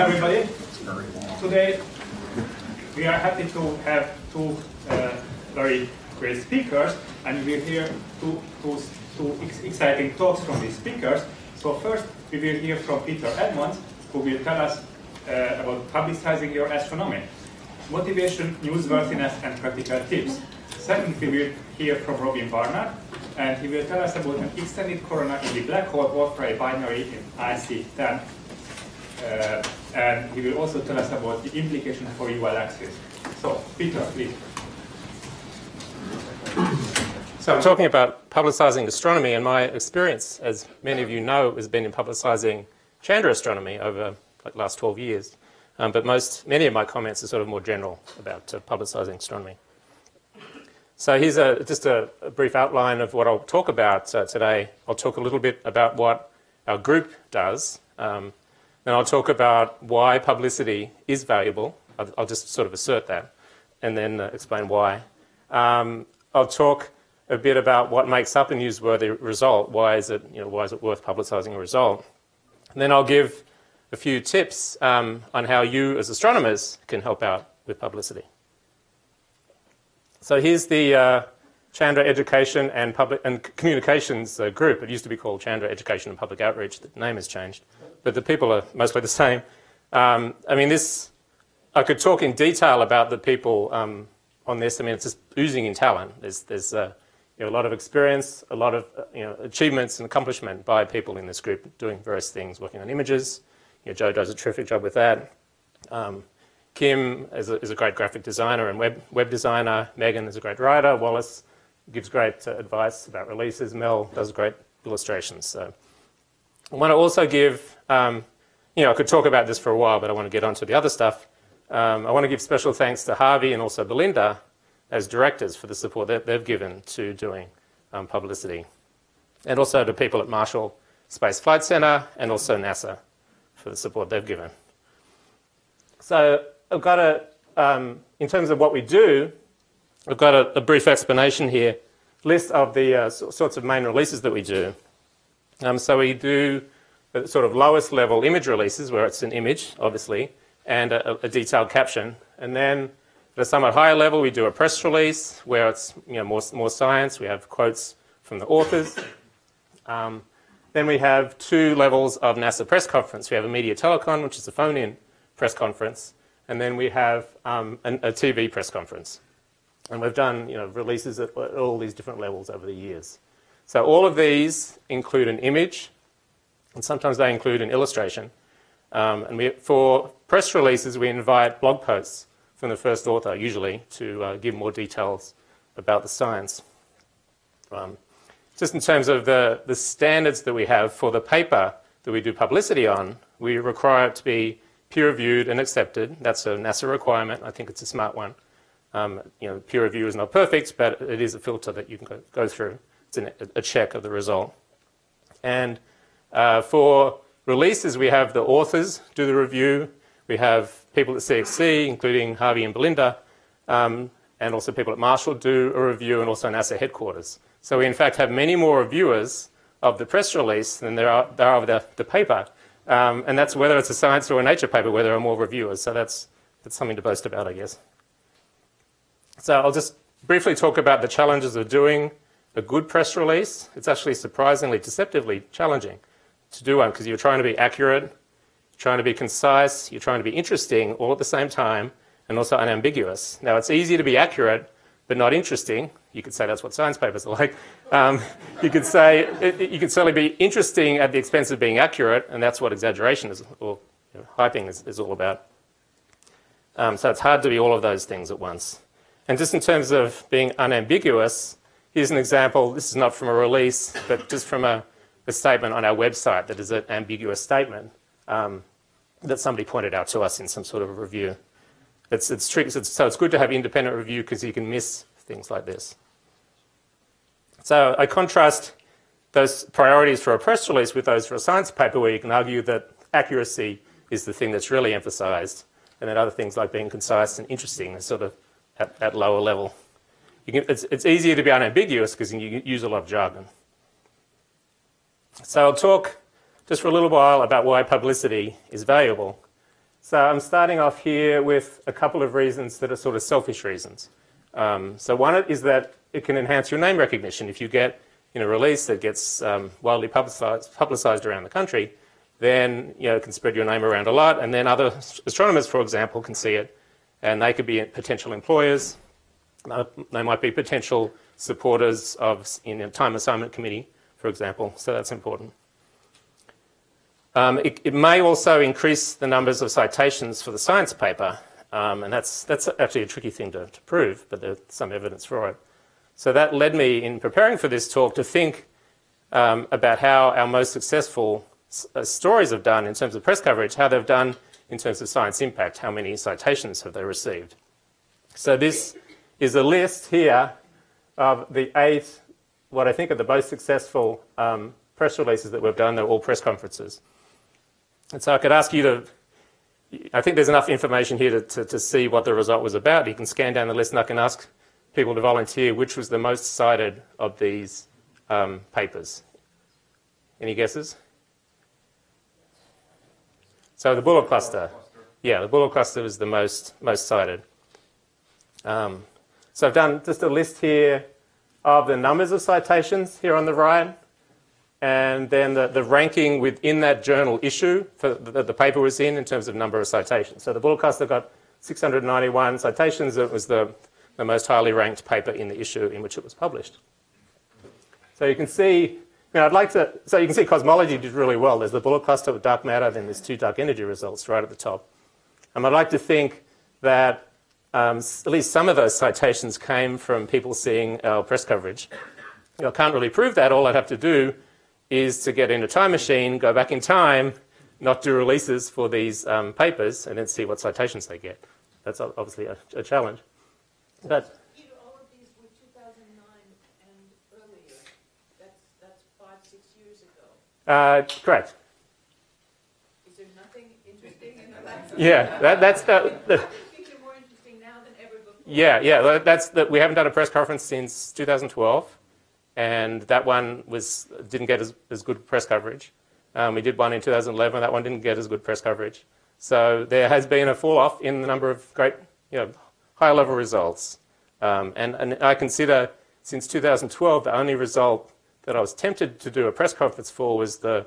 everybody. Today we are happy to have two uh, very great speakers, and we will hear two, two, two ex exciting talks from these speakers. So first, we will hear from Peter Edmonds, who will tell us uh, about publicizing your astronomy, motivation, newsworthiness, and practical tips. Second, we will hear from Robin Barnard, and he will tell us about an extended corona in the black hole Wolf-Rayet binary in IC10. Uh, and he will also tell us about the implication for ULXs. So, Peter, please. So I'm talking about publicizing astronomy, and my experience, as many of you know, has been in publicizing Chandra astronomy over like last 12 years. Um, but most, many of my comments are sort of more general about uh, publicizing astronomy. So here's a, just a, a, brief outline of what I'll talk about uh, today. I'll talk a little bit about what our group does. Um, then I'll talk about why publicity is valuable. I'll, I'll just sort of assert that, and then uh, explain why. Um, I'll talk a bit about what makes up a newsworthy result. Why is it, you know, why is it worth publicizing a result? And then I'll give a few tips um, on how you, as astronomers, can help out with publicity. So here's the uh, Chandra Education and Public and Communications uh, group. It used to be called Chandra Education and Public Outreach. The name has changed, but the people are mostly the same. Um, I mean, this I could talk in detail about the people um, on this. I mean, it's just oozing in talent. There's, there's uh, you know, a lot of experience, a lot of uh, you know, achievements and accomplishment by people in this group doing various things, working on images. You know, Joe does a terrific job with that. Um, Kim is a, is a, great graphic designer and web, web designer. Megan is a great writer. Wallace gives great uh, advice about releases. Mel does great illustrations. So I want to also give, um, you know, I could talk about this for a while, but I want to get on to the other stuff. Um, I want to give special thanks to Harvey and also Belinda as directors for the support that they've given to doing um, publicity. And also to people at Marshall Space Flight Center and also NASA for the support they've given. So I've got a, um, in terms of what we do, I've got a, a brief explanation here, list of the uh, sorts of main releases that we do. Um, so we do the sort of lowest level image releases where it's an image, obviously, and a, a detailed caption. And then at a somewhat higher level, we do a press release where it's you know, more, more science. We have quotes from the authors. Um, then we have two levels of NASA press conference. We have a media telecon, which is a phone-in press conference, and then we have um, an, a TV press conference. And we've done you know, releases at all these different levels over the years. So all of these include an image, and sometimes they include an illustration. Um, and we, for press releases, we invite blog posts from the first author, usually, to uh, give more details about the science. Um, just in terms of the, the standards that we have for the paper that we do publicity on, we require it to be peer-reviewed and accepted. That's a NASA requirement. I think it's a smart one. Um, you know, peer review is not perfect, but it is a filter that you can go, go through. It's an, a check of the result. And uh, for releases, we have the authors do the review. We have people at CXC, including Harvey and Belinda, um, and also people at Marshall do a review, and also NASA headquarters. So we, in fact, have many more reviewers of the press release than there are, there are of the, the paper. Um, and that's whether it's a science or a nature paper where there are more reviewers. So that's, that's something to boast about, I guess. So I'll just briefly talk about the challenges of doing a good press release. It's actually surprisingly, deceptively challenging to do one because you're trying to be accurate, trying to be concise, you're trying to be interesting all at the same time, and also unambiguous. Now, it's easy to be accurate, but not interesting. You could say that's what science papers are like. Um, you could say, you could certainly be interesting at the expense of being accurate, and that's what exaggeration is, or you know, hyping is, is, all about. Um, so it's hard to be all of those things at once. And just in terms of being unambiguous, here's an example. This is not from a release, but just from a, a statement on our website that is an ambiguous statement. Um, that somebody pointed out to us in some sort of a review. It's, it's tricky, so it's good to have independent review because you can miss things like this. So I contrast those priorities for a press release with those for a science paper where you can argue that accuracy is the thing that's really emphasized and then other things like being concise and interesting are sort of at, at lower level. Can, it's, it's easier to be unambiguous because you use a lot of jargon. So I'll talk just for a little while about why publicity is valuable. So I'm starting off here with a couple of reasons that are sort of selfish reasons. Um, so one is that it can enhance your name recognition. If you get in a release that gets um, widely publicized, publicized around the country, then you know, it can spread your name around a lot, and then other astronomers, for example, can see it, and they could be potential employers. Uh, they might be potential supporters of in a time assignment committee, for example. So that's important. Um, it, it, may also increase the numbers of citations for the science paper, um, and that's, that's actually a tricky thing to, to, prove, but there's some evidence for it. So that led me, in preparing for this talk, to think um, about how our most successful uh, stories have done in terms of press coverage, how they've done in terms of science impact, how many citations have they received. So this is a list here of the eight, what I think are the most successful um, press releases that we've done. They're all press conferences. And so I could ask you to, I think there's enough information here to, to, to, see what the result was about. You can scan down the list and I can ask people to volunteer which was the most cited of these um, papers. Any guesses? So the bullet cluster. Yeah, the bullet cluster was the most, most cited. Um, so I've done just a list here of the numbers of citations here on the right and then the, the ranking within that journal issue that the paper was in in terms of number of citations. So the cluster got 691 citations. It was the, the most highly ranked paper in the issue in which it was published. So you can see, you I'd like to, so you can see cosmology did really well. There's the bullet cluster with dark matter, then there's two dark energy results right at the top. And I'd like to think that um, at least some of those citations came from people seeing our press coverage. You know, I can't really prove that. All I'd have to do is to get in a time machine, go back in time, not do releases for these um, papers, and then see what citations they get. That's obviously a, a challenge. But all of these were 2009 earlier. That's, that's five, six years ago. Uh, correct. Is there nothing interesting in that? Yeah, that, that's the, the yeah, yeah, that's that. We haven't done a press conference since 2012 and that one was didn't get as, as good press coverage. Um, we did one in 2011. That one didn't get as good press coverage. So there has been a fall off in the number of great, you know, high level results. Um, and, and I consider since 2012 the only result that I was tempted to do a press conference for was the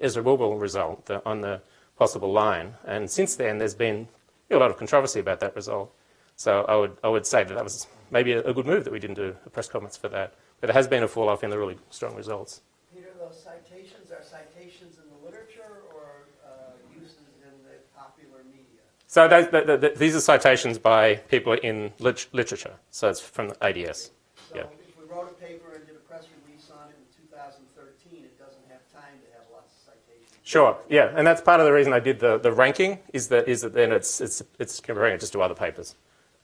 Esra Bulbul result the, on the possible line. And since then there's been a lot of controversy about that result. So I would I would say that that was maybe a, a good move that we didn't do a press conference for that. But there has been a fall off in the really strong results. Peter, those citations are citations in the literature or uh, uses in the popular media? So those, the, the, these are citations by people in lit literature. So it's from the ADS. So yeah. if we wrote a paper and did a press release on it in 2013, it doesn't have time to have lots of citations. Sure. Yeah, and that's part of the reason I did the, the ranking is that is that then it's it's it's comparing it just to other papers.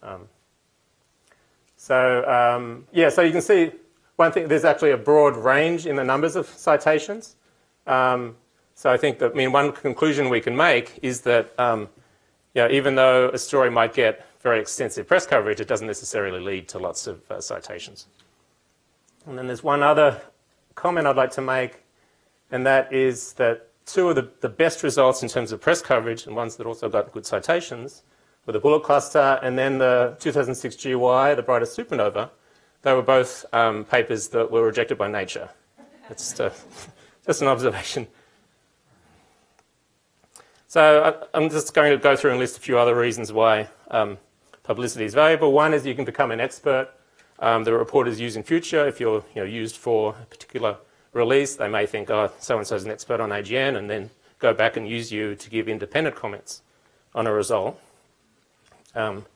Um, so um, yeah, so you can see one thing, there's actually a broad range in the numbers of citations. Um, so I think that, I mean, one conclusion we can make is that, um, you know, even though a story might get very extensive press coverage, it doesn't necessarily lead to lots of uh, citations. And then there's one other comment I'd like to make, and that is that two of the, the best results in terms of press coverage, and ones that also got good citations, were the Bullet cluster and then the 2006 GY, the brightest supernova, they were both um, papers that were rejected by Nature. It's just, a, just an observation. So I, am just going to go through and list a few other reasons why um, publicity is valuable. One is you can become an expert. Um, the reporters use in future, if you're you know, used for a particular release, they may think, oh, so-and-so is an expert on AGN, and then go back and use you to give independent comments on a result. Um,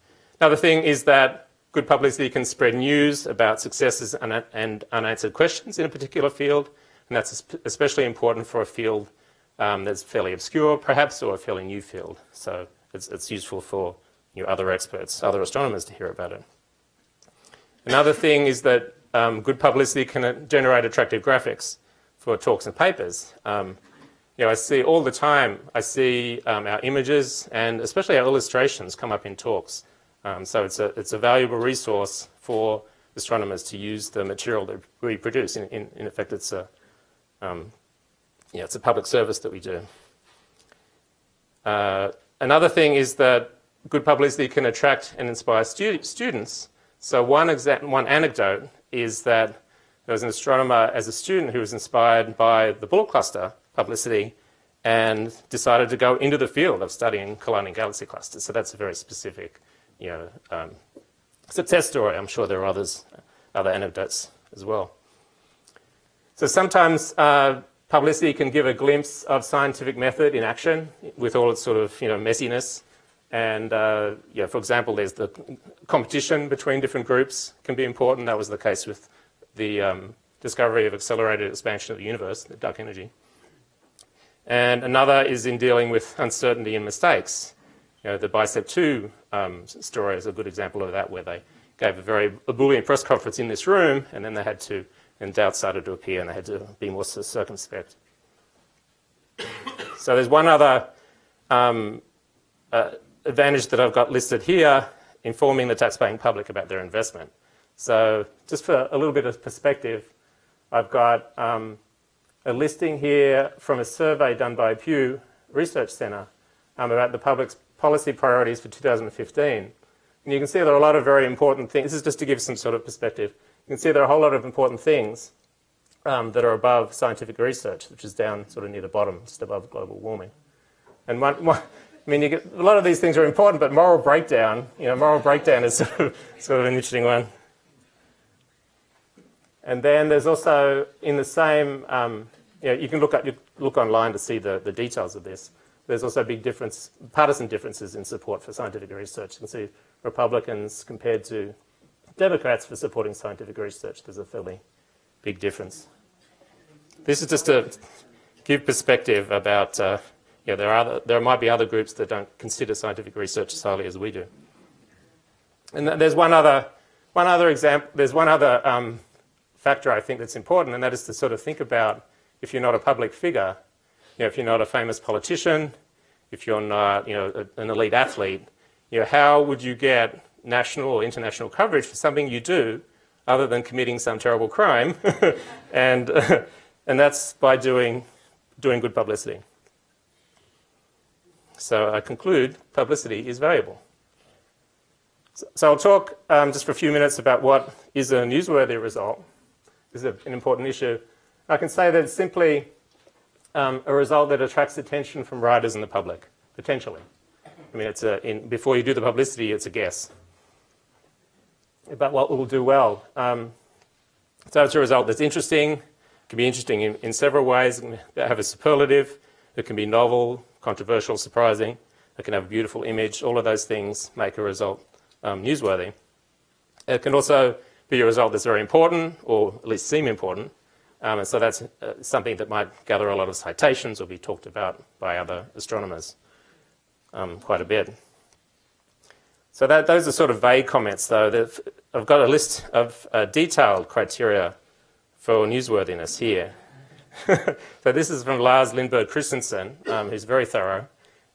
another thing is that Good publicity can spread news about successes and, and unanswered questions in a particular field, and that's especially important for a field um, that's fairly obscure, perhaps, or a fairly new field. So it's, it's useful for you know, other experts, other astronomers to hear about it. Another thing is that um, good publicity can generate attractive graphics for talks and papers. Um, you know, I see all the time, I see um, our images and especially our illustrations come up in talks. Um, so it's a, it's a valuable resource for astronomers to use the material that we produce. In, in, in effect, it's a, um, yeah, it's a public service that we do. Uh, another thing is that good publicity can attract and inspire stu- students. So one, one anecdote is that there was an astronomer as a student who was inspired by the Bullet cluster publicity and decided to go into the field of studying colliding galaxy clusters. So that's a very specific, you know, um, success story. I'm sure there are others, other anecdotes as well. So sometimes uh, publicity can give a glimpse of scientific method in action with all its sort of, you know, messiness. And uh, yeah, for example, there's the competition between different groups can be important. That was the case with the um, discovery of accelerated expansion of the universe, the dark energy. And another is in dealing with uncertainty and mistakes. You know, the BICEP2 um, story is a good example of that, where they gave a very Boolean press conference in this room, and then they had to, and doubt started to appear, and they had to be more circumspect. so there's one other um, uh, advantage that I've got listed here, informing the taxpaying public about their investment. So just for a little bit of perspective, I've got um, a listing here from a survey done by Pew Research Centre um, about the public's policy priorities for 2015. And you can see there are a lot of very important things. This is just to give some sort of perspective. You can see there are a whole lot of important things um, that are above scientific research, which is down sort of near the bottom, just above global warming. And one, one I mean, get, a lot of these things are important, but moral breakdown, you know, moral breakdown is sort of, sort of an interesting one. And then there's also in the same, um, you, know, you can look, at, you look online to see the, the details of this. There's also big difference, partisan differences in support for scientific research. You can see Republicans compared to Democrats for supporting scientific research. There's a fairly big difference. This is just to give perspective about, uh, yeah, there, are other, there might be other groups that don't consider scientific research as highly as we do. And there's one other, one other example, there's one other um, factor I think that's important, and that is to sort of think about if you're not a public figure, you know, if you're not a famous politician, if you're not, you know, an elite athlete, you know, how would you get national or international coverage for something you do other than committing some terrible crime? and, uh, and that's by doing, doing good publicity. So I conclude publicity is valuable. So, so I'll talk um, just for a few minutes about what is a newsworthy result is an important issue. I can say that it's simply um, a result that attracts attention from writers and the public, potentially. I mean, it's a, in, before you do the publicity, it's a guess about what will do well. Um, so it's a result that's interesting. It can be interesting in, in several ways. It can have a superlative. It can be novel, controversial, surprising. It can have a beautiful image. All of those things make a result um, newsworthy. It can also be a result that's very important, or at least seem important. Um, and so that's uh, something that might gather a lot of citations or be talked about by other astronomers um, quite a bit. So that, those are sort of vague comments, though. I've got a list of uh, detailed criteria for newsworthiness here. so this is from Lars Lindberg Christensen, um, who's very thorough.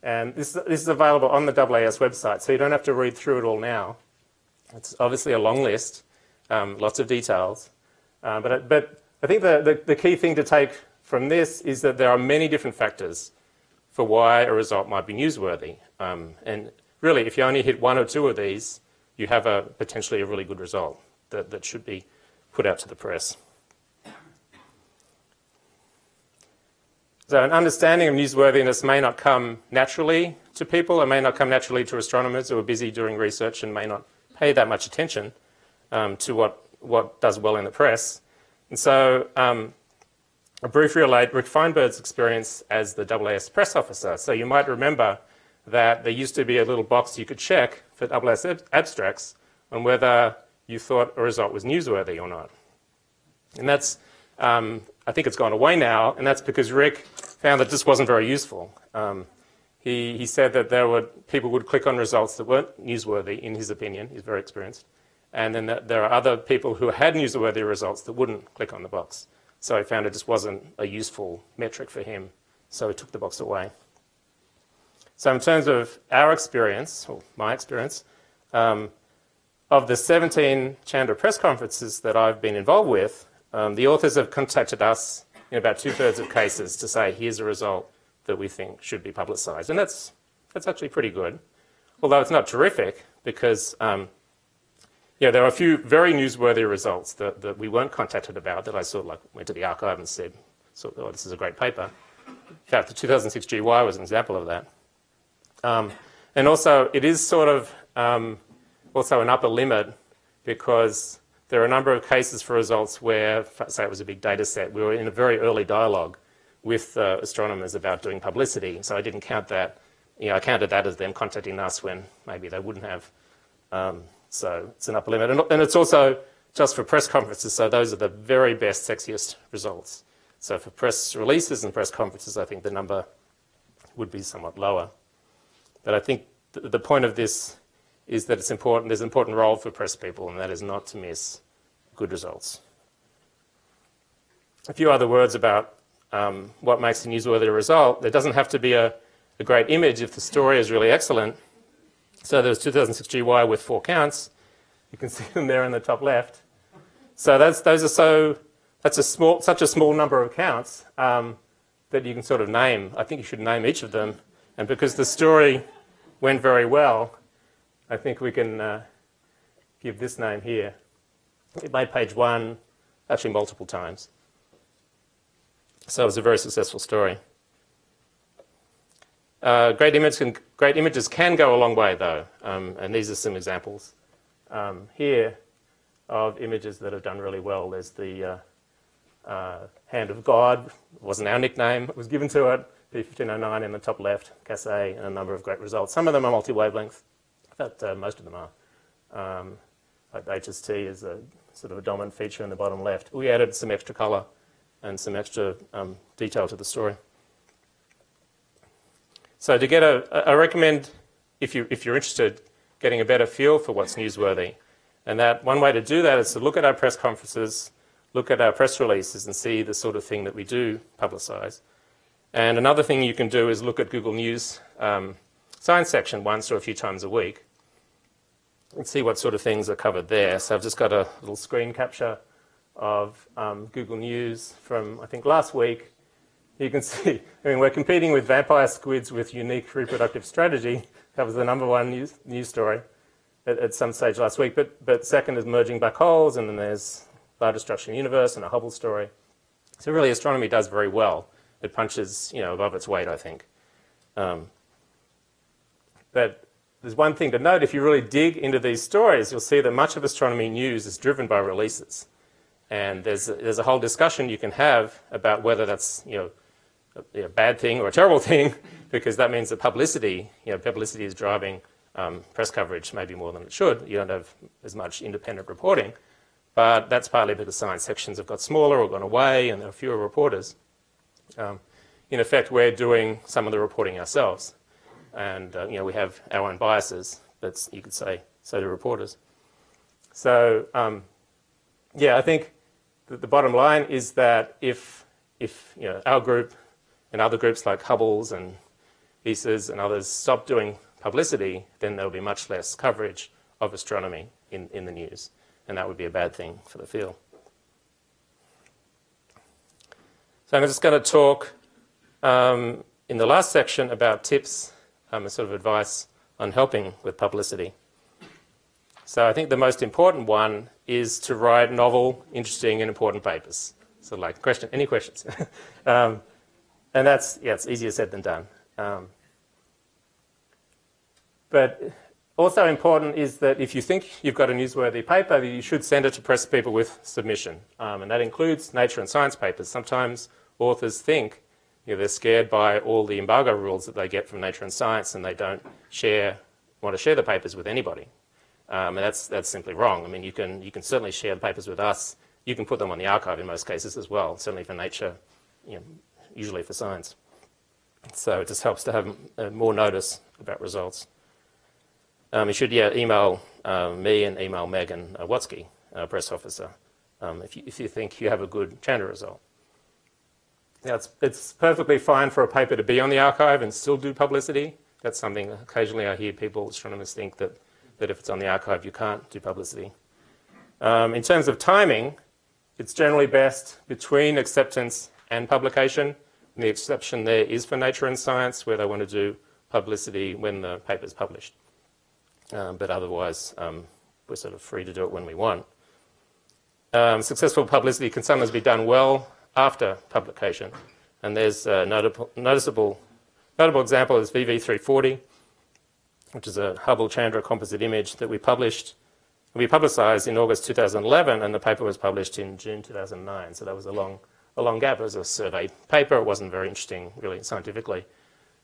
And this, this is available on the AAS website, so you don't have to read through it all now. It's obviously a long list um, lots of details. Uh, but, but I think the, the, the, key thing to take from this is that there are many different factors for why a result might be newsworthy. Um, and really, if you only hit one or two of these, you have a potentially a really good result that, that should be put out to the press. So an understanding of newsworthiness may not come naturally to people, it may not come naturally to astronomers who are busy doing research and may not pay that much attention um, to what, what does well in the press. And so um, I briefly relate Rick Fienberg's experience as the AAS press officer. So you might remember that there used to be a little box you could check for AAS ab abstracts on whether you thought a result was newsworthy or not. And that's, um, I think it's gone away now, and that's because Rick found that this wasn't very useful. Um, he, he said that there were, people would click on results that weren't newsworthy, in his opinion. He's very experienced. And then there are other people who had newsworthy results that wouldn't click on the box. So he found it just wasn't a useful metric for him. So he took the box away. So in terms of our experience, or my experience, um, of the 17 Chandra press conferences that I've been involved with, um, the authors have contacted us in about two-thirds of cases to say, here's a result that we think should be publicised. And that's that's actually pretty good. Although it's not terrific because um, yeah, there are a few very newsworthy results that, that we weren't contacted about that I sort of like went to the archive and said, so, oh, this is a great paper. In fact, the 2006 GY was an example of that. Um, and also, it is sort of um, also an upper limit because there are a number of cases for results where, say it was a big data set, we were in a very early dialogue with uh, astronomers about doing publicity. So I didn't count that. You know, I counted that as them contacting us when maybe they wouldn't have. Um, so it's an upper limit. And, and it's also just for press conferences, so those are the very best, sexiest results. So for press releases and press conferences, I think the number would be somewhat lower. But I think th the point of this is that it's important, there's an important role for press people, and that is not to miss good results. A few other words about um, what makes a newsworthy result. There doesn't have to be a, a great image if the story is really excellent. So there's 2006 GY with four counts. You can see them there in the top left. So that's, those are so, that's a small, such a small number of counts um, that you can sort of name. I think you should name each of them. And because the story went very well, I think we can uh, give this name here. It made page one, actually multiple times. So it was a very successful story. Uh, great, image can, great, images can go a long way, though, um, and these are some examples um, here of images that have done really well. There's the uh, uh, Hand of God, wasn't our nickname, it was given to it, P1509 in the top left, Cas A, and a number of great results. Some of them are multi-wavelength, but uh, most of them are. Um, like HST is a sort of a dominant feature in the bottom left. We added some extra color and some extra um, detail to the story. So to get a, I recommend, if, you, if you're interested, getting a better feel for what's newsworthy. And that one way to do that is to look at our press conferences, look at our press releases and see the sort of thing that we do publicize. And another thing you can do is look at Google News um, science section once or a few times a week and see what sort of things are covered there. So I've just got a little screen capture of um, Google News from, I think, last week you can see, I mean, we're competing with vampire squids with unique reproductive strategy. That was the number one news, news story at, at, some stage last week. But, but second is merging black holes, and then there's large destruction universe and a Hubble story. So really, astronomy does very well. It punches, you know, above its weight, I think. Um, but there's one thing to note, if you really dig into these stories, you'll see that much of astronomy news is driven by releases. And there's there's a whole discussion you can have about whether that's, you know, a, bad thing or a terrible thing, because that means that publicity, you know, publicity is driving um, press coverage maybe more than it should. You don't have as much independent reporting. But that's partly because science sections have got smaller or gone away and there are fewer reporters. Um, in effect, we're doing some of the reporting ourselves. And uh, you know, we have our own biases, but you could say so do reporters. So um, yeah, I think the bottom line is that if, if you know, our group and other groups like Hubble's and ESA's and others stop doing publicity, then there'll be much less coverage of astronomy in, in the news. And that would be a bad thing for the field. So I'm just going to talk um, in the last section about tips um, and sort of advice on helping with publicity. So I think the most important one is to write novel, interesting, and important papers. So like question, any questions? um, and that's, yeah, it's easier said than done. Um, but also important is that if you think you've got a newsworthy paper, you should send it to press people with submission. Um, and that includes nature and science papers. Sometimes authors think you know, they're scared by all the embargo rules that they get from nature and science and they don't share, want to share the papers with anybody. Um, and that's, that's simply wrong. I mean, you can, you can certainly share the papers with us. You can put them on the archive in most cases as well, certainly for nature, you know, usually for science. So it just helps to have uh, more notice about results. Um, you should yeah, email uh, me and email Megan uh, Watzke, our press officer, um, if, you, if you think you have a good Chandra result. Now, it's, it's perfectly fine for a paper to be on the archive and still do publicity. That's something occasionally I hear people, astronomers, think that, that if it's on the archive, you can't do publicity. Um, in terms of timing, it's generally best between acceptance and publication. The exception there is for Nature and Science, where they want to do publicity when the paper is published. Um, but otherwise, um, we're sort of free to do it when we want. Um, successful publicity can sometimes be done well after publication. And there's a notable, noticeable, notable example is VV340, which is a Hubble Chandra composite image that we published. We publicized in August 2011, and the paper was published in June 2009. So that was a long, a long gap. It was a survey paper. It wasn't very interesting, really, scientifically.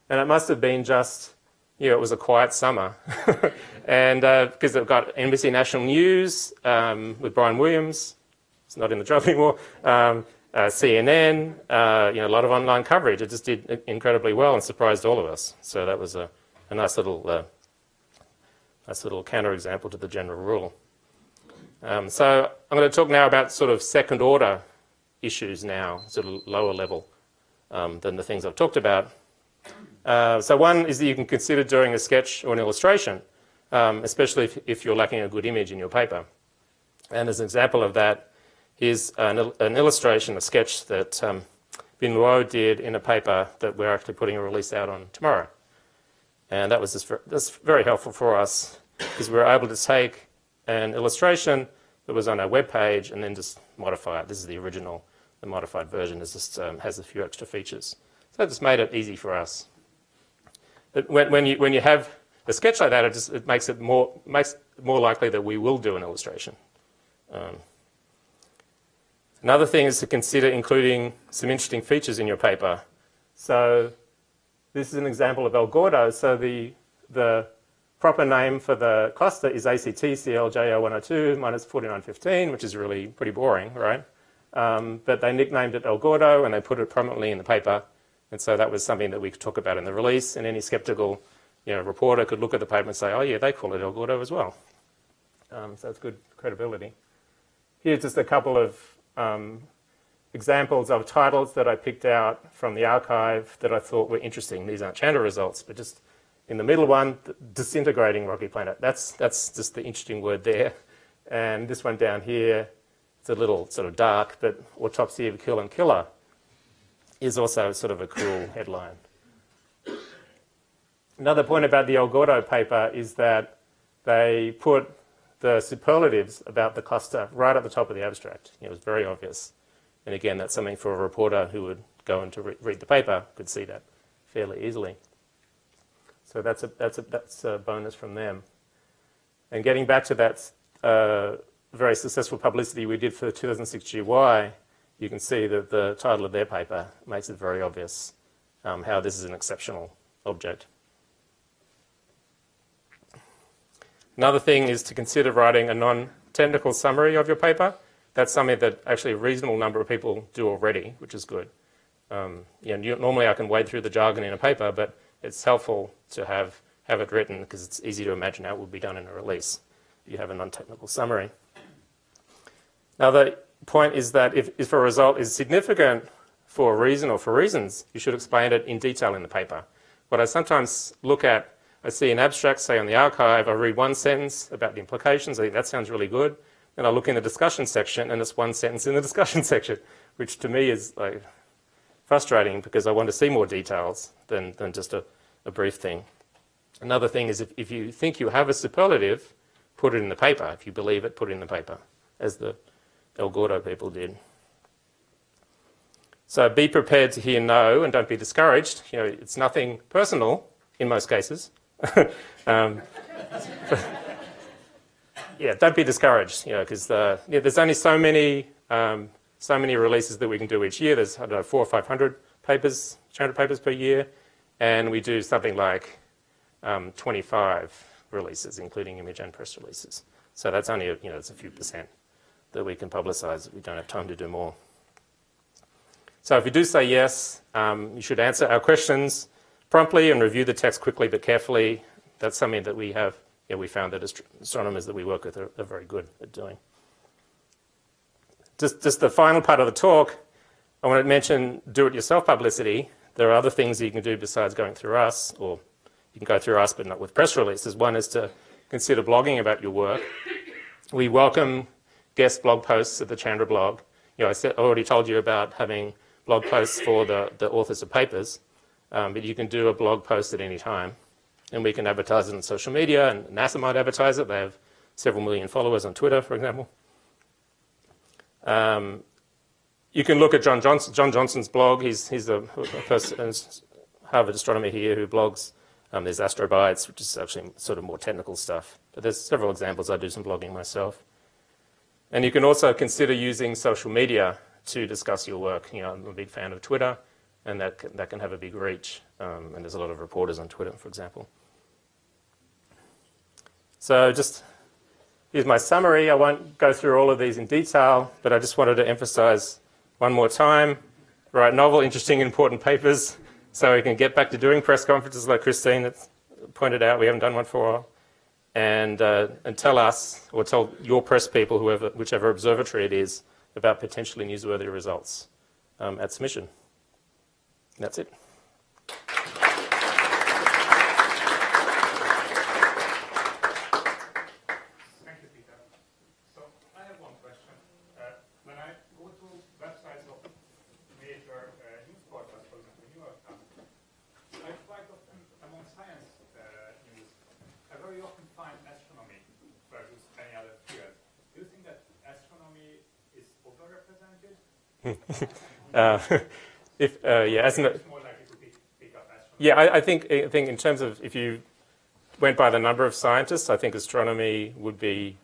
And it must have been just, you know, it was a quiet summer. and uh, because it got NBC National News um, with Brian Williams, it's not in the job anymore, um, uh, CNN, uh, you know, a lot of online coverage. It just did incredibly well and surprised all of us. So that was a, a nice little, uh, nice little counterexample to the general rule. Um, so I'm going to talk now about sort of second order issues now, sort of lower level um, than the things I've talked about. Uh, so one is that you can consider doing a sketch or an illustration, um, especially if, if, you're lacking a good image in your paper. And as an example of that is an, an illustration, a sketch that um, Bin Luo did in a paper that we're actually putting a release out on tomorrow. And that was just that's very helpful for us because we were able to take an illustration that was on our web page and then just modify it. This is the original. The modified version just um, has a few extra features. So that just made it easy for us when, when, you, when you have a sketch like that, it, just, it makes it more, makes it more likely that we will do an illustration. Um, another thing is to consider including some interesting features in your paper. So this is an example of El Gordo. So the, the proper name for the cluster is ACT CLJO102 minus 4915, which is really pretty boring, right? Um, but they nicknamed it El Gordo and they put it prominently in the paper. And so that was something that we could talk about in the release, and any skeptical you know, reporter could look at the paper and say, oh, yeah, they call it El Gordo as well. Um, so it's good credibility. Here's just a couple of um, examples of titles that I picked out from the archive that I thought were interesting. These aren't Chandra results, but just in the middle one, disintegrating rocky planet. That's, that's just the interesting word there. And this one down here, it's a little sort of dark, but autopsy of a kill and killer is also sort of a cool headline. Another point about the El Gordo paper is that they put the superlatives about the cluster right at the top of the abstract. it was very obvious. And again, that's something for a reporter who would go and to re read the paper could see that fairly easily. So that's a, that's a, that's a bonus from them. And getting back to that uh, very successful publicity we did for the 2006 GY, you can see that the title of their paper makes it very obvious um, how this is an exceptional object. Another thing is to consider writing a non-technical summary of your paper. That's something that actually a reasonable number of people do already, which is good. Um, you know, normally I can wade through the jargon in a paper, but it's helpful to have, have it written because it's easy to imagine how it would be done in a release. You have a non-technical summary. Now, the point is that if, if a result is significant for a reason or for reasons, you should explain it in detail in the paper. What I sometimes look at, I see an abstract, say on the archive, I read one sentence about the implications, I think that sounds really good. Then I look in the discussion section and it's one sentence in the discussion section, which to me is like frustrating because I want to see more details than, than just a, a brief thing. Another thing is if, if you think you have a superlative, put it in the paper. If you believe it, put it in the paper as the El Gordo people did. So be prepared to hear no and don't be discouraged. You know, it's nothing personal in most cases. um, yeah, don't be discouraged, you know, because uh, yeah, there's only so many um, so many releases that we can do each year. There's I don't know four or five hundred papers, Chandra papers per year, and we do something like um, 25 releases, including image and press releases. So that's only a, you know it's a few percent that we can publicize. We don't have time to do more. So if you do say yes, um, you should answer our questions promptly and review the text quickly but carefully. That's something that we have, yeah, we found that astronomers that we work with are, are very good at doing. Just, just the final part of the talk, I want to mention do-it-yourself publicity. There are other things you can do besides going through us, or you can go through us but not with press releases. One is to consider blogging about your work. We welcome guest blog posts at the Chandra blog. You know, I already told you about having blog posts for the, the authors of papers. Um, but you can do a blog post at any time, and we can advertise it on social media, and NASA might advertise it. They have several million followers on Twitter, for example. Um, you can look at John, Johnson, John Johnson's blog. He's, he's a, a person, Harvard astronomer here who blogs. Um, there's Astrobites, which is actually sort of more technical stuff. But there's several examples. I do some blogging myself. And you can also consider using social media to discuss your work. You know, I'm a big fan of Twitter, and that can, that can have a big reach. Um, and there's a lot of reporters on Twitter, for example. So just here's my summary. I won't go through all of these in detail, but I just wanted to emphasize one more time, write novel, interesting, important papers so we can get back to doing press conferences like Christine pointed out. We haven't done one for a while. And, uh, and tell us, or tell your press people, whoever, whichever observatory it is, about potentially newsworthy results um, at submission. That's it. Thank you, Peter. So I have one question. Uh, when I go to websites of major uh, news portals, for example, New York Times, I quite often, among science uh, news, I very often find astronomy versus any other field. Do you think that astronomy is overrepresented? Uh, if, uh, yeah, as an, more likely to pick, pick up astronomy. Yeah, I, I think I think in terms of if you went by the number of scientists, I think astronomy would be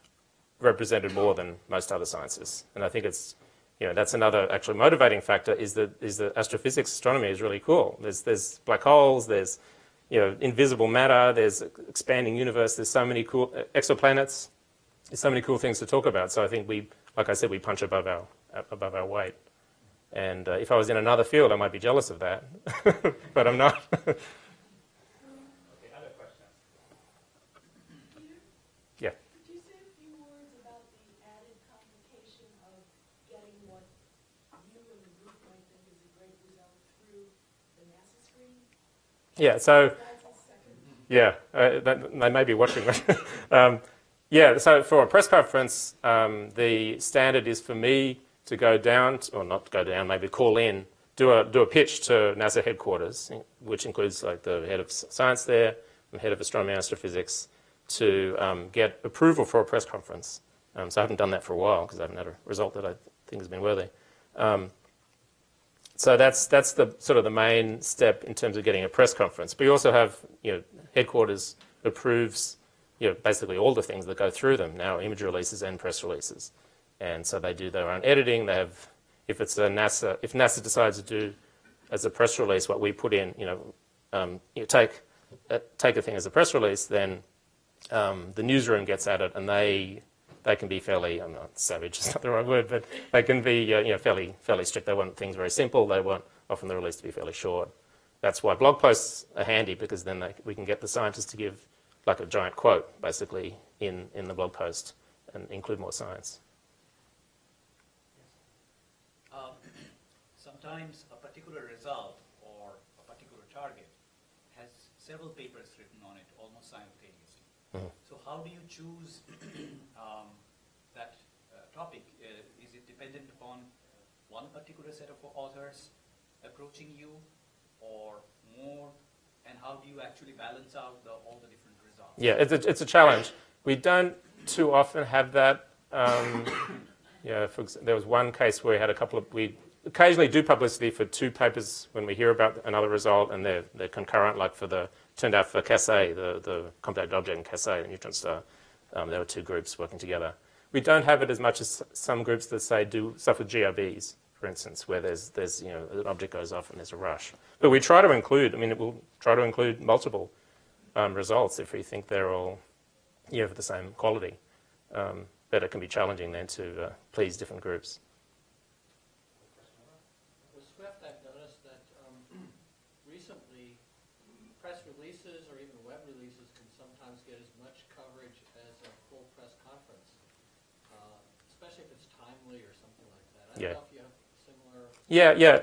represented more than most other sciences, and I think it's you know that's another actually motivating factor is that is that astrophysics astronomy is really cool. There's there's black holes, there's you know invisible matter, there's expanding universe, there's so many cool exoplanets, there's so many cool things to talk about. So I think we, like I said, we punch above our above our weight. And uh, if I was in another field, I might be jealous of that, but I'm not. Okay, other questions? Peter, yeah. could you say a few words about the added complication of getting what you and the group might think is a great result through the NASA screen? Yeah. So. That's a second. Yeah, uh, that, they may be watching that. um, yeah, so for a press conference, um, the standard is for me to go down, or not go down, maybe call in, do a, do a pitch to NASA headquarters, which includes like the head of science there, the head of astronomy and astrophysics, to um, get approval for a press conference. Um, so I haven't done that for a while because I haven't had a result that I think has been worthy. Um, so that's that's the sort of the main step in terms of getting a press conference. But you also have you know headquarters approves you know basically all the things that go through them now image releases and press releases, and so they do their own editing. They have if it's a NASA if NASA decides to do as a press release what we put in you know um, you take uh, take a thing as a press release then um, the newsroom gets at it and they they can be fairly, I'm not savage, it's not the right word, but they can be uh, you know, fairly, fairly strict. They want things very simple. They want often the release to be fairly short. That's why blog posts are handy because then they, we can get the scientists to give like a giant quote basically in, in the blog post and include more science. Um, sometimes a particular result or a particular target has several papers written on it almost simultaneously. Mhm. So how do you choose um, that uh, topic? Uh, is it dependent upon one particular set of authors approaching you or more? And how do you actually balance out the, all the different results? Yeah, it's a, it's a challenge. We don't too often have that. Um, yeah, for, there was one case where we had a couple of, we occasionally do publicity for two papers when we hear about another result and they're, they're concurrent, like for the, turned out for Cas A, the, the compact object in Cas A, the neutron star, um, there were two groups working together. We don't have it as much as some groups that say do stuff with GRBs, for instance, where there's, there's you know, an object goes off and there's a rush. But we try to include, I mean, we'll try to include multiple um, results if we think they're all you know, of the same quality. Um, but it can be challenging then to uh, please different groups. With Swift, I've noticed that um, recently, press releases or even web releases can sometimes get as much coverage as a full press conference, uh, especially if it's timely or something like that. I Yeah. don't know if you have similar. Yeah, yeah,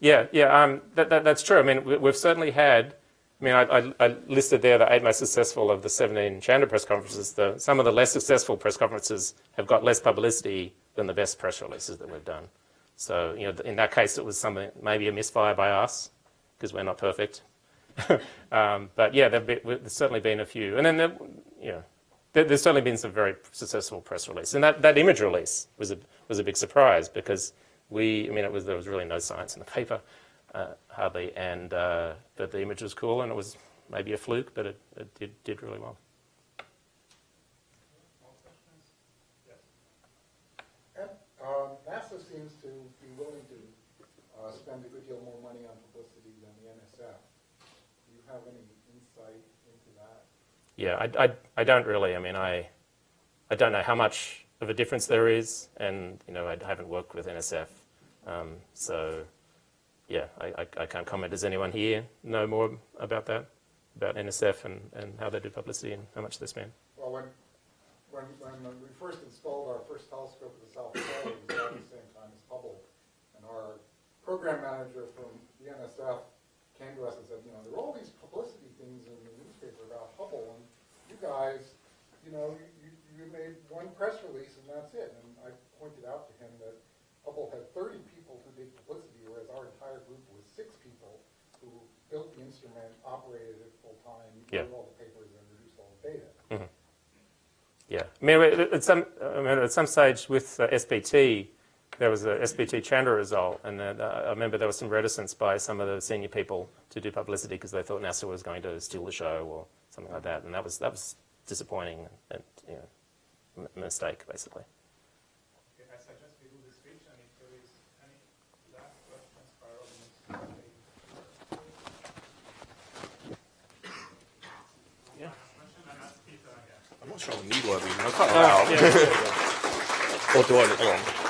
yeah, yeah. Um, that, that, that's true. I mean, we, we've certainly had. I mean, I, I, I listed there the eight most successful of the 17 Chandra press conferences. The, some of the less successful press conferences have got less publicity than the best press releases that we've done. So, you know, in that case, it was something maybe a misfire by us, because we're not perfect. um, but yeah, been, there's certainly been a few. And then, there, you know, there, there's certainly been some very successful press release. And that, that image release was a, was a big surprise because we, I mean, it was, there was really no science in the paper, uh, hardly, and uh, but the image was cool and it was maybe a fluke, but it, it did, did really well. And, um, NASA seems to be willing to uh, spend a good deal more money on publicity than the NSF. Do you have any insight into that? Yeah, I, I, I don't really. I mean, I, I don't know how much of a difference there is, and you know, I haven't worked with NSF, um, so yeah, I, I, I can't comment. Does anyone here know more about that, about NSF and, and how they do publicity and how much they spend? Well, when, when, when we first installed our first telescope at the South Pole, it was at the same time as Hubble, and our program manager from the NSF came to us and said, you know, there are all these publicity things in the newspaper about Hubble, and you guys, you know, you, you made one press release and that's it. And I pointed out to him that Hubble had 30 people who did publicity, whereas our entire group was six people who instrument, operated it full time, Yeah. wrote all the papers, and produced all the data. Yeah, I mean, at some, I mean, at some stage with uh, SPT, there was a SPT Chandra result, and then, uh, I remember there was some reticence by some of the senior people to do publicity because they thought NASA was going to steal the show or something like that, and that was that was disappointing and you know, m- mistake basically. Okay, I suggest we do the switch, and if there is any last questions, by all means. Yeah. Question, and ask Peter again. I'm not sure I need one of these. I cut it out. or do I? Hang on.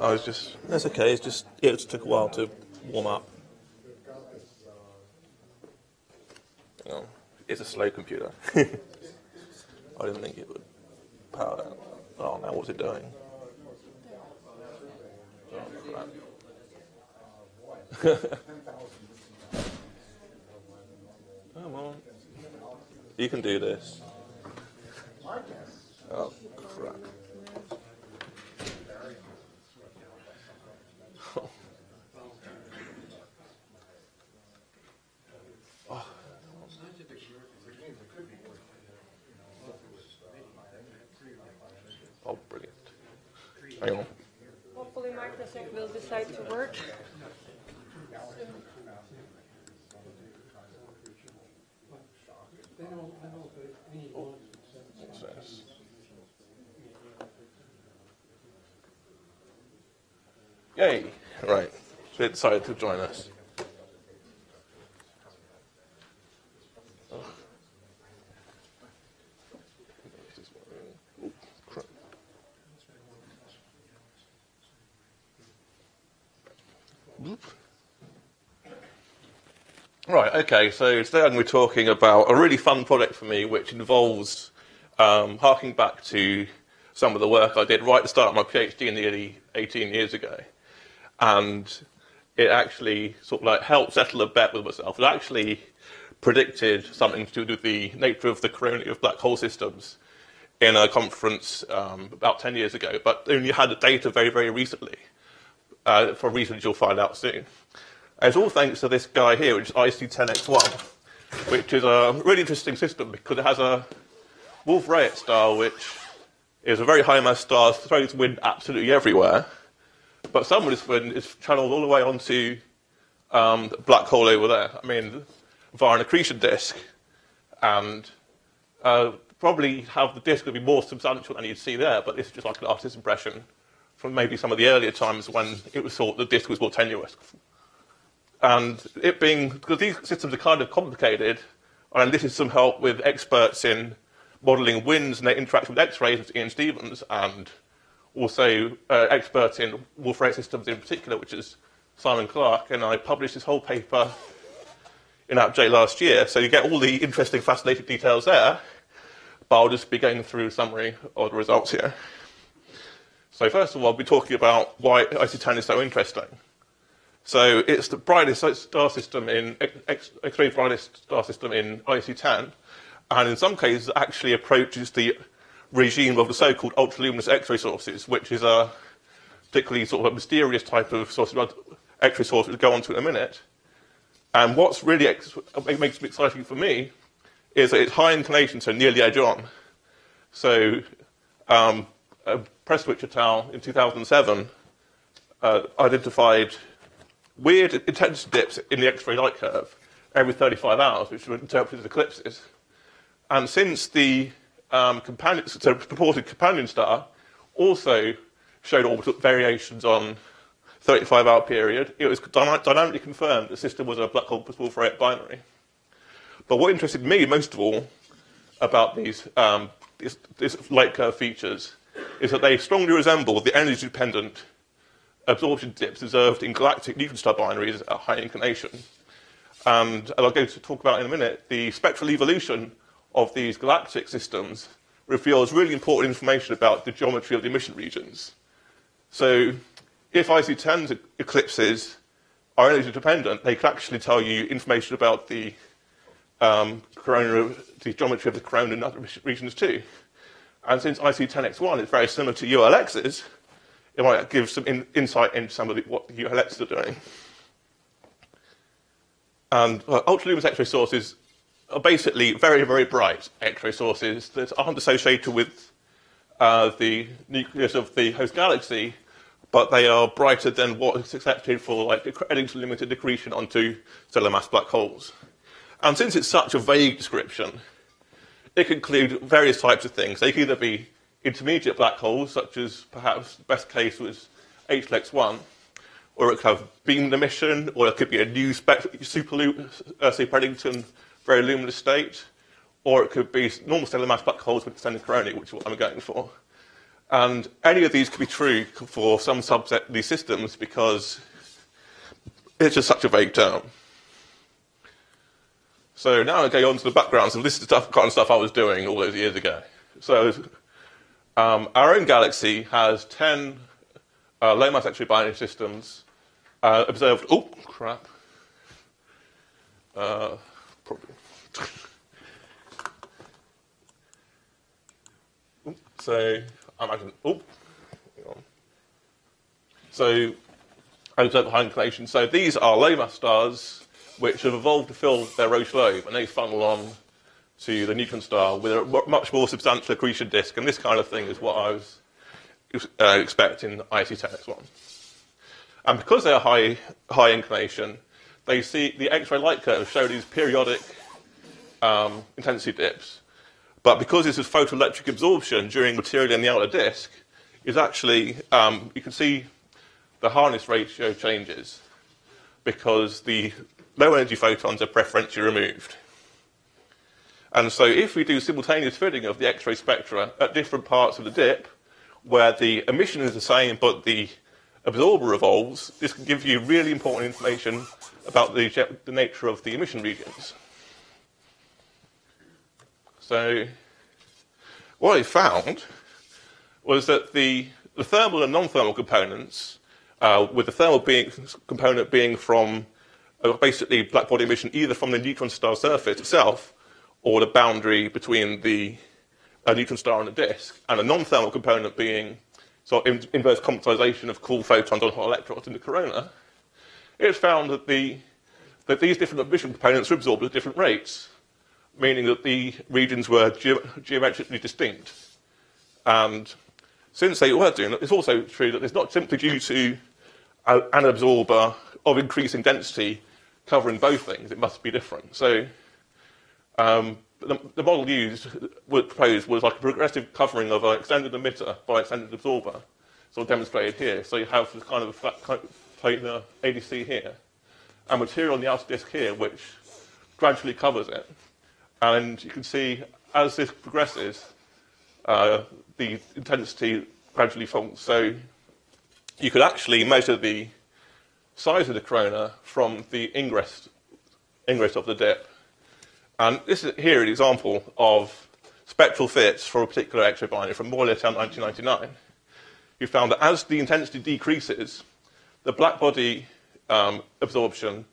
I was just. That's okay. It's just. It just took a while to warm up. they've got this, Hang on. It's a slow computer. I didn't think it would power down. Oh, now what's it doing? Oh, crap. Come on. You can do this. Oh, crap. Oh, brilliant. Hang on. Hopefully Microsoft will decide to work. What's this? Yay! Right. So it decided to join us. Right, okay, so today I'm going to be talking about a really fun project for me which involves um, harking back to some of the work I did right at the start of my PhD nearly 18 years ago. And it actually sort of like helped settle a bet with myself. It actually predicted something to do with the nature of the corona of black hole systems in a conference um, about 10 years ago, but only had the data very, very recently uh, for reasons you'll find out soon. And it's all thanks to this guy here, which is IC10X1, which is a really interesting system because it has a Wolf-Rayet star, which is a very high mass star, throws wind absolutely everywhere. But some of this wind is channeled all the way onto um, the black hole over there. I mean, via an accretion disk, and uh, probably have the disk will be more substantial than you'd see there. But this is just like an artist's impression from maybe some of the earlier times when it was thought the disk was more tenuous. And it being, because these systems are kind of complicated, and this is some help with experts in modeling winds and their interaction with X-rays, Ian Stevens, and also uh, experts in Wolf-Rayet systems in particular, which is Simon Clark, and I published this whole paper in ApJ last year. So you get all the interesting, fascinating details there, but I'll just be going through a summary of the results here. So first of all, I'll be talking about why IC10 is so interesting. So it's the brightest star system in X-ray brightest star system in IC10, and in some cases actually approaches the regime of the so-called ultraluminous X-ray sources, which is a particularly sort of a mysterious type of source of X-ray source we'll go on to in a minute. And what's really makes it exciting for me is that it's high inclination, so nearly edge on. So um, uh, al. in 2007 uh, identified weird intensity dips in the X-ray light curve every 35 hours, which were interpreted as eclipses. And since the um, companion, so purported companion star also showed orbital variations on 35-hour period, it was dynamically confirmed the system was a black hole Wolf-Rayet binary. But what interested me most of all about these, um, light curve features is that they strongly resemble the energy-dependent absorption dips observed in galactic neutron star binaries at high inclination. And I'll go to talk about in a minute, the spectral evolution of these galactic systems reveals really important information about the geometry of the emission regions. So if IC10 eclipses are energy dependent, they can actually tell you information about the um, corona, the geometry of the corona and other regions too. And since IC10X1 is very similar to ULX's, it might give some in, insight into some of the, what the ULXs are doing. And uh, ultraluminous X-ray sources are basically very, very bright X-ray sources that aren't associated with uh, the nucleus of the host galaxy, but they are brighter than what is accepted for like limited accretion onto stellar mass black holes. And since it's such a vague description, it can include various types of things. They can either be intermediate black holes, such as perhaps the best case was HLX1, or it could have beam emission, or it could be a new super, uh, super Eddington very luminous state, or it could be normal stellar mass black holes with extended corona, which is what I'm going for. And any of these could be true for some subset of these systems because it's just such a vague term. So now I go on to the background. So this is the kind of stuff I was doing all those years ago. So um, our own galaxy has 10 uh, low mass X-ray binary systems uh, observed. Oh, crap. Uh, probably. so I imagine. Oh, so I observe high inclination. So these are low mass stars which have evolved to fill their Roche lobe, and they funnel on to the neutron star with a much more substantial accretion disk, and this kind of thing is what I was uh, expecting IC10X1. And because they are high, high inclination, they see the X-ray light curves show these periodic um, intensity dips. But because this is photoelectric absorption during material in the outer disk, is actually, um, you can see the hardness ratio changes because the low energy photons are preferentially removed. And so if we do simultaneous fitting of the X-ray spectra at different parts of the dip, where the emission is the same but the absorber evolves, this can give you really important information about the, the nature of the emission regions. So what I found was that the, the thermal and non-thermal components, uh, with the thermal being, component being from uh, basically black body emission either from the neutron star surface itself or the boundary between the neutron star and the disk, and a non-thermal component being so in, inverse Comptonization of cool photons on hot electrons in the corona, it's found that, the, that these different emission components are absorbed at different rates, meaning that the regions were ge geometrically distinct. And since they were doing that, it's also true that it's not simply due to a, an absorber of increasing density covering both things, it must be different. So um, the, the, model used, was proposed, was like a progressive covering of an extended emitter by extended absorber. sort of demonstrated here. So you have this kind of flat planar ADC here, and material on the outer disk here, which gradually covers it. And you can see as this progresses, uh, the intensity gradually falls. So you could actually measure the size of the corona from the ingress, ingress of the dip. And this is here an example of spectral fits for a particular X-ray binary from Morley et al. 1999. You found that as the intensity decreases, the black body um, absorption,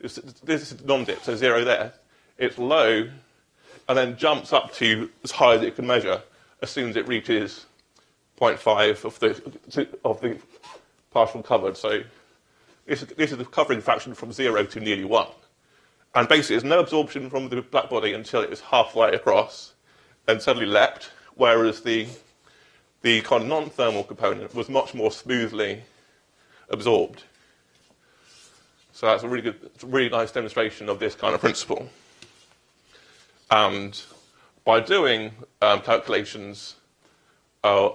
is, this is non-dip, so zero there, it's low, and then jumps up to as high as it can measure as soon as it reaches 0.5 of the, of the partial covered. So this, this is the covering fraction from zero to nearly one. And basically, there's no absorption from the black body until it was halfway across and suddenly leapt, whereas the, the kind of non-thermal component was much more smoothly absorbed. So that's a really good, really nice demonstration of this kind of principle. And by doing um, calculations uh,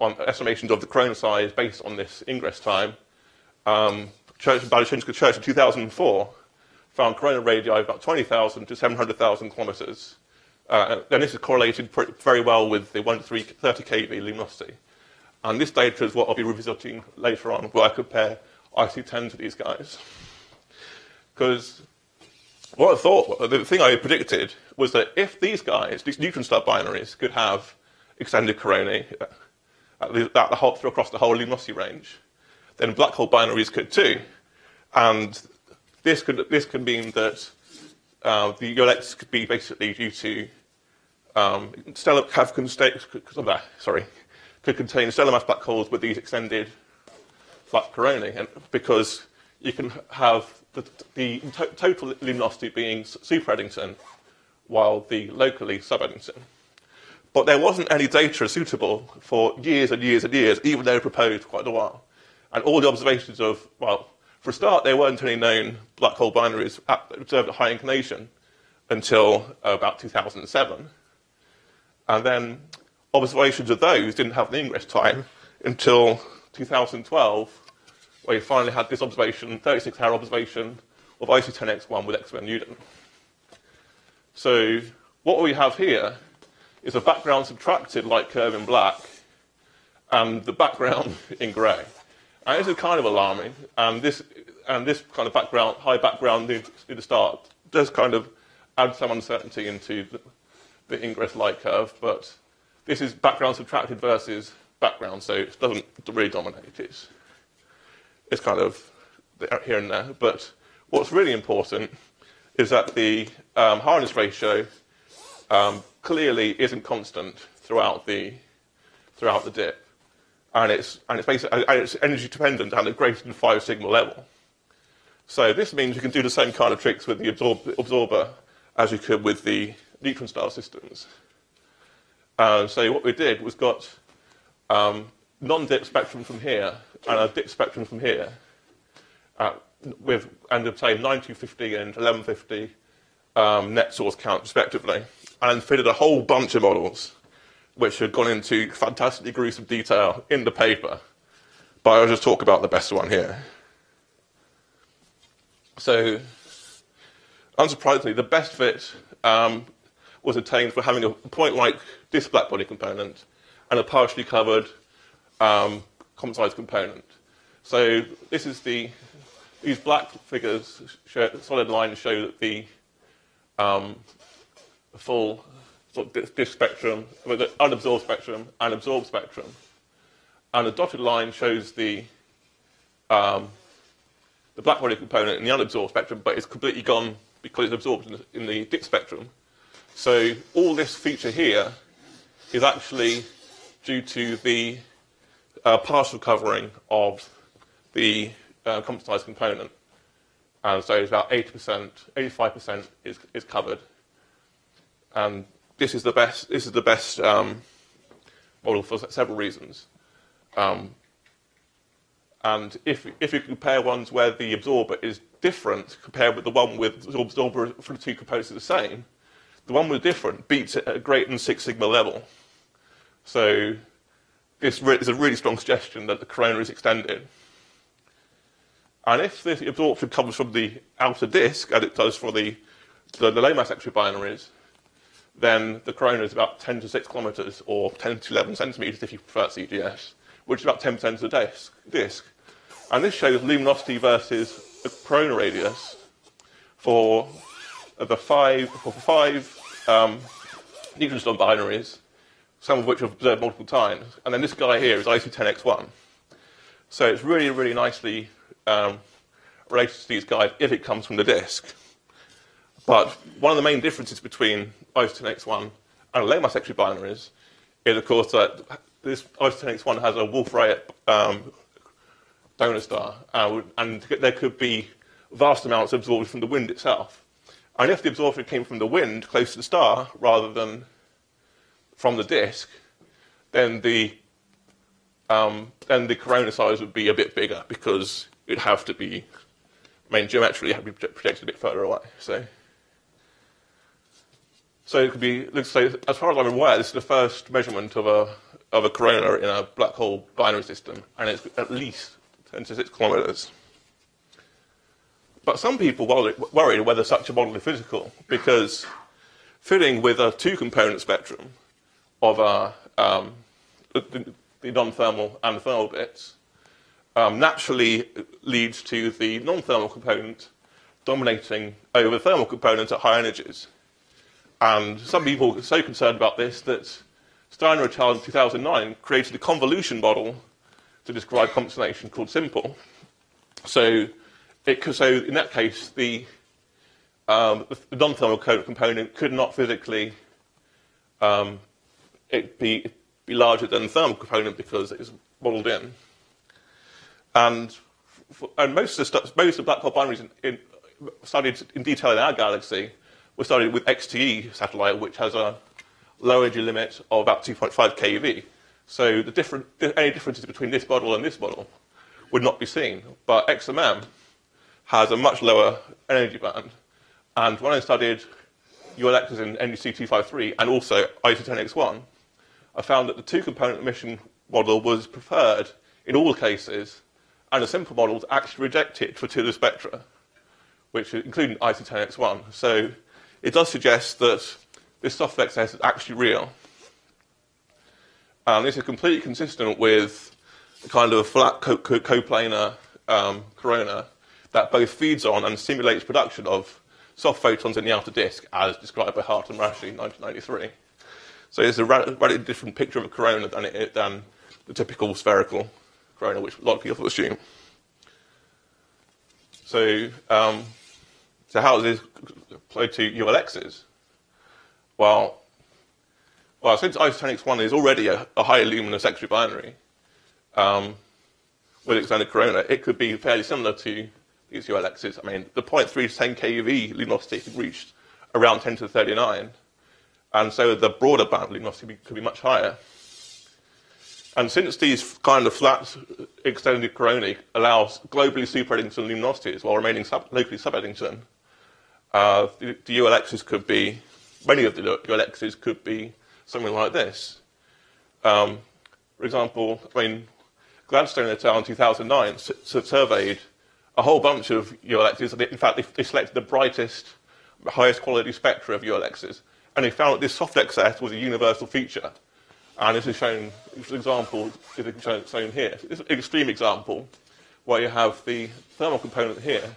on estimations of the corona size based on this ingress time, um, Church, Balucinska-Church in 2004 found corona radii of about 20,000 to 700,000 kilometers. Uh, and this is correlated very well with the 1 to 3, 30 kV luminosity. And this data is what I'll be revisiting later on, where I compare IC10 to these guys. Because what I thought, the thing I predicted was that if these guys, these neutron star binaries, could have extended coronae uh, the whole, across the whole luminosity range, then black hole binaries could too. And this could, this could mean that uh, the ULX could be basically due to um, stellar, have sorry, could contain stellar mass black holes with these extended black coronae, and because you can have the, the to total luminosity being super Eddington, while the locally sub Eddington. But there wasn't any data suitable for years and years and years, even though proposed quite a while. And all the observations of, well, for a start, there weren't any known black hole binaries observed at high inclination until about 2007. And then observations of those didn't have an ingress time until 2012, where you finally had this observation, 36 hour observation of IC10X1 with XMM Newton. So what we have here is a background subtracted light curve in black and the background in grey. And this is kind of alarming, and this, and this kind of background, high background in the start does kind of add some uncertainty into the, the ingress light curve, but this is background subtracted versus background, so it doesn't really dominate. It's, it's kind of here and there. But what's really important is that the um, hardness ratio um, clearly isn't constant throughout the, throughout the dip and it's, and it's, basically, and it's energy dependent at a greater than 5 sigma level. So this means you can do the same kind of tricks with the absorb absorber as you could with the neutron star systems. So what we did was got um, non-dip spectrum from here and a dip spectrum from here, uh, with and obtained 9250 and 1150 um, net source count respectively, and fitted a whole bunch of models which had gone into fantastically gruesome detail in the paper. But I'll just talk about the best one here. So, unsurprisingly, the best fit um, was attained for having a point-like disk blackbody component and a partially covered um, component. So this is the these black figures, show, solid lines show that the um, full sort of spectrum, with the unabsorbed spectrum and absorbed spectrum. And the dotted line shows the um, the blackbody component in the unabsorbed spectrum, but it's completely gone because it's absorbed in the, in the dip spectrum. So all this feature here is actually due to the uh, partial covering of the uh, component. And so it's about 80%, 85% is, is covered. And this is the best. This is the best um, model for several reasons. Um, and if if you compare ones where the absorber is different compared with the one with the absorber for the two components are the same, the one with different beats it at a greater than six sigma level. So this is a really strong suggestion that the corona is extended. And if the absorption comes from the outer disk, as it does for the, the, the low mass X-ray binaries, then the corona is about 10 to 6 kilometers or 10 to 11 centimeters if you prefer CGS, which is about 10% of the disk. disk. And this shows luminosity versus the corona radius for the five, for five um, neutron star binaries, some of which are observed multiple times. And then this guy here is IC10X1. So it's really, really nicely um, related to these guys if it comes from the disk. But one of the main differences between IC10X1 and low mass X-ray binaries is, of course, that this IC10X1 has a Wolf-Rayet um, donor star, uh, and there could be vast amounts absorbed from the wind itself. And if the absorption came from the wind close to the star rather than from the disk, then the um, then the corona size would be a bit bigger because it'd have to be, I mean, geometrically, it have to be projected a bit further away. So, so it could be, let's say, as far as I'm aware, this is the first measurement of a of a corona in a black hole binary system, and it's at least 10 to 6 kilometers. But some people worry whether such a model is physical, because fitting with a two-component spectrum of a, um, the, the non-thermal and the thermal bits um, naturally leads to the non-thermal component dominating over the thermal component at high energies. And some people are so concerned about this that Steiner et al. in 2009 created a convolution model to describe Comptonization called SIMPLE. So, it, so in that case, the, um, the non-thermal component could not physically um, be, be larger than the thermal component because it is modeled in. And, and most, of the stuff, most of the black hole binaries in, in, studied in detail in our galaxy were studied with XTE satellite, which has a low energy limit of about 2.5 keV. So the different, any differences between this model and this model would not be seen. But XMM has a much lower energy band. And when I studied ULXs in NGC 253 and also IC10X1, I found that the two-component emission model was preferred in all cases, and the simple model models actually reject it for two of the spectra, which including IC10X1. So it does suggest that this soft excess is actually real. And this is completely consistent with the kind of a flat co co coplanar um, corona that both feeds on and simulates production of soft photons in the outer disk, as described by Haardt and Maraschi in 1993. So it's a radically different picture of a corona than, it, than the typical spherical corona, which a lot of people assume. So, um, so how does this apply to ULXs? Well, well, since IC10X1 is already a, a high luminous X-ray binary um, with extended corona, it could be fairly similar to these ULXs. I mean, the 0.3 to 10 keV luminosity could reach around 10 to the 39, and so the broader band luminosity could be much higher. And since these kind of flat extended coronae allow globally super Eddington luminosities while remaining sub locally sub Eddington, uh, the, the ULXs could be, many of the ULXs could be something like this. Um, for example, I mean, Gladstone et al. in 2009 surveyed a whole bunch of ULXs. In fact, they, they selected the brightest, highest quality spectra of ULXs, and they found that this soft excess was a universal feature. And this is shown, this example is shown, here. This is an extreme example where you have the thermal component here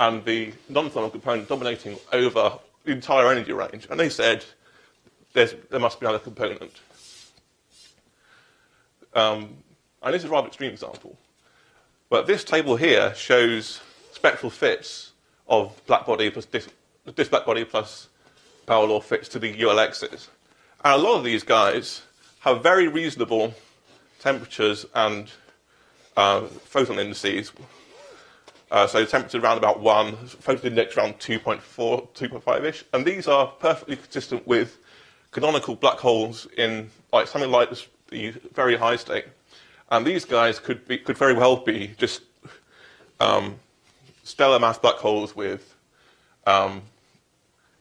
and the non-thermal component dominating over the entire energy range. And they said there must be another component. Um, and this is a rather extreme example. But this table here shows spectral fits of blackbody plus this, this blackbody plus power law fits to the ULXs. And a lot of these guys have very reasonable temperatures and uh, photon indices. Uh, so temperature around about 1, photon index around 2.4, 2.5-ish. And these are perfectly consistent with canonical black holes in like something like this, the very high state. And these guys could, be, could very well be just um, stellar mass black holes with, um,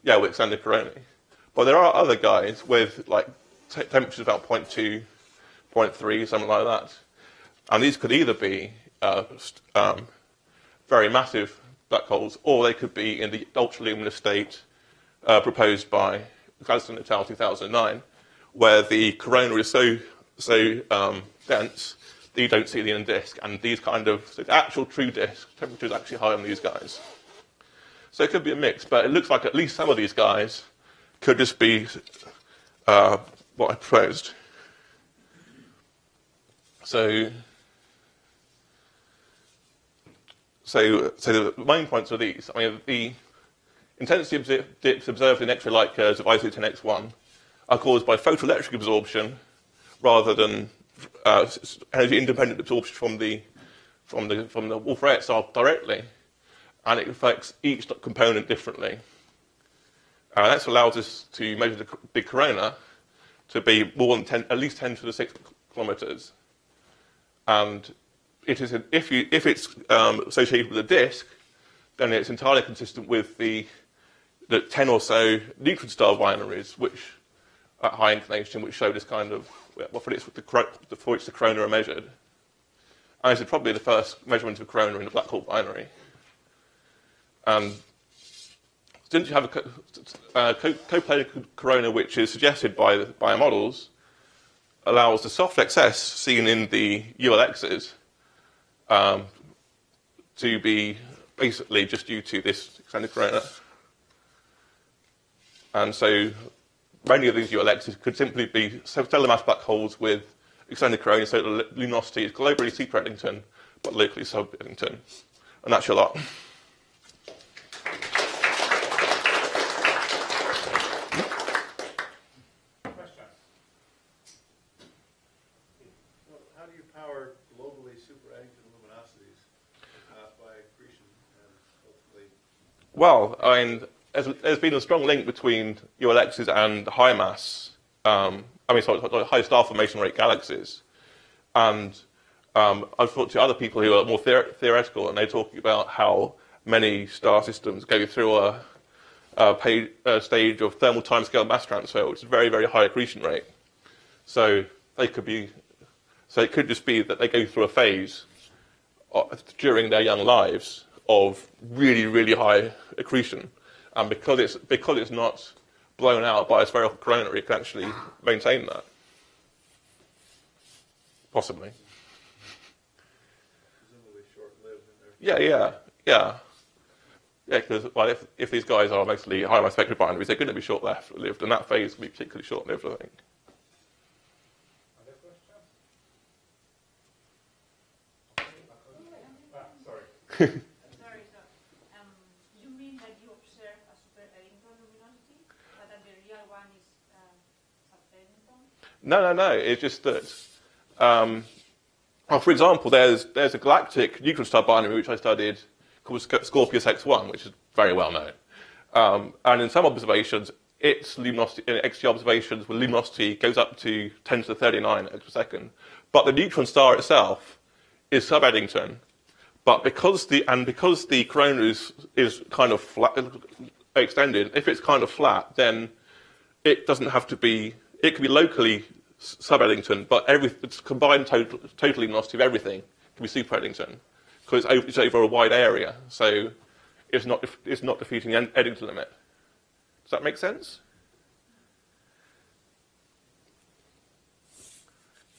yeah, with extended coronae. But there are other guys with like temperatures about 0.2, 0.3, something like that. And these could either be uh, um, very massive black holes, or they could be in the ultraluminous state uh, proposed by Gladstone et al. 2009, where the corona is so so um, dense that you don't see the inner disk, and these kind of so the actual true disk temperature is actually high on these guys. So it could be a mix, but it looks like at least some of these guys could just be uh, what I proposed. So, so, so the main points are these. I mean, the intensity dips observed in X-ray light curves of IC10X1 are caused by photoelectric absorption rather than uh, energy independent absorption from the from the from the Wolf-Rayet directly, and it affects each component differently. Uh, that allows us to measure the, the corona to be more than 10, at least 10 to the 6 kilometers. And it is a, if, you, if it's um, associated with a disk, then it's entirely consistent with the, the 10 or so neutron star binaries, which at high inclination, which show this kind of, well, for, which the, for which the corona are measured. And is probably the first measurement of corona in a black hole binary. And since you have a uh, coplanar corona which is suggested by, by models, allows the soft excess seen in the ULXs um, to be basically just due to this extended corona. And so many of these ULXs could simply be stellar mass black holes with extended corona, so the luminosity is globally super Eddington, but locally sub Eddington. And that's your lot. Well, I mean, there's, there's been a strong link between ULXs and high mass, um, I mean, sorry, high star formation rate galaxies. And um, I've talked to other people who are more theor theoretical, and they're talking about how many star systems go through a, a, pay, a stage of thermal timescale mass transfer, which is a very, very high accretion rate. So they could be, so it could just be that they go through a phase uh, during their young lives of really, really high accretion. And because it's, because it's not blown out by a spherical corona, it can actually maintain that. Possibly. Yeah, yeah, yeah. Yeah, because well, if, if these guys are mostly high mass spectral binaries, they're going to be short-lived, and that phase will be particularly short-lived, I think. sorry. No, no, no. It's just that, um, well, for example, there's, there's a galactic neutron star binary which I studied called Scorpius X1, which is very well known. Um, and in some observations, its luminosity, in XTE observations, where luminosity goes up to 10 to the 39 per second. But the neutron star itself is sub-Eddington. But because the, and because the corona is, is kind of flat, extended, if it's kind of flat, then it doesn't have to be it could be locally sub-Eddington, but every, it's combined total, total luminosity of everything can be super-Eddington because it's over, it's over, a wide area. So it's not, it's not defeating the Eddington limit. Does that make sense?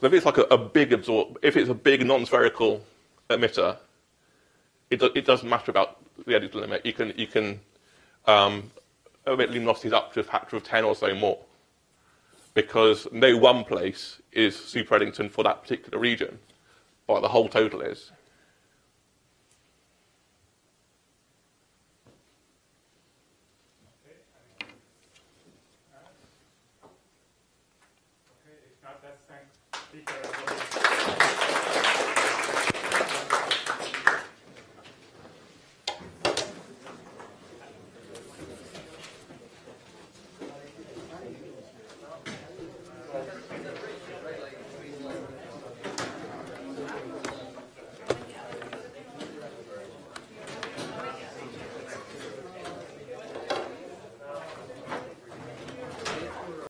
So if it's like a, a big absorb, if it's a big non-spherical emitter, it, do, it doesn't matter about the Eddington limit. You can, you can um, emit luminosities up to a factor of 10 or so more because no one place is super Eddington for that particular region, but the whole total is.